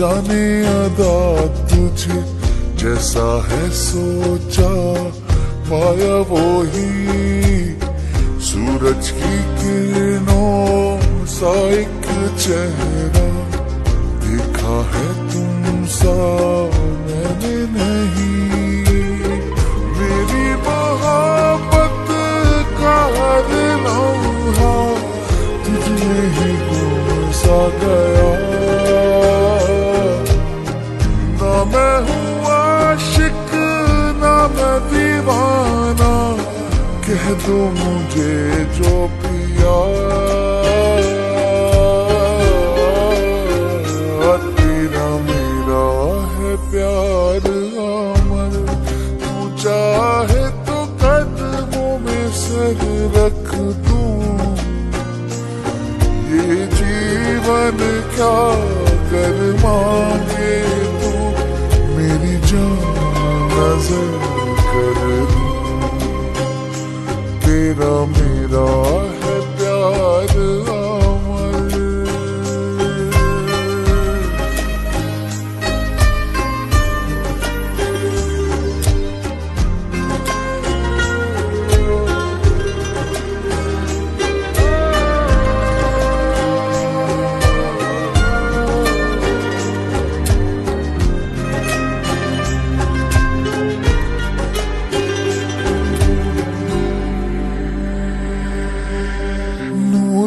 जाने अदा तुझे, जैसा है सोचा, पाया वो ही सूरज की किरणों सा एक चेहरा, देखा है तुम सा मैंने नहीं। मेरी मोहब्बत का तुझमें ही गुम सा गया। दो मुझे जो पिया तेरा मेरा है प्यार अमर तू चाहे तो कदमों में सर रख दूँ ये जीवन क्या कर मांगे तेरा मेरा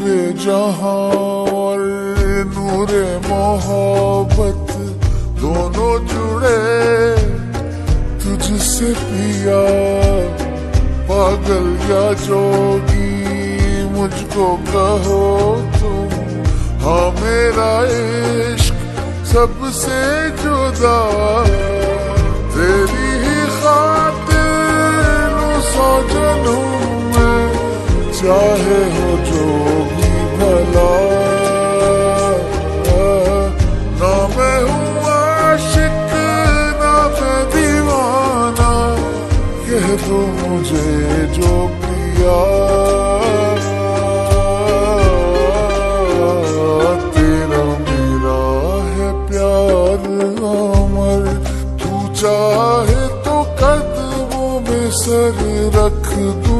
नूरे जहाँ नूरे मोहब्बत, दोनों जुड़े। तुझसे पिया पागल या जोगी, मुझको कहो तुम हाँ मेरा इश्क सबसे जुदा। तेरी ही खातिर सौ जन्म में, चाहे हो जो मुझे जो किया। तेरा मेरा है प्यार अमर तू चाहे तो कदमों में सर रख दू।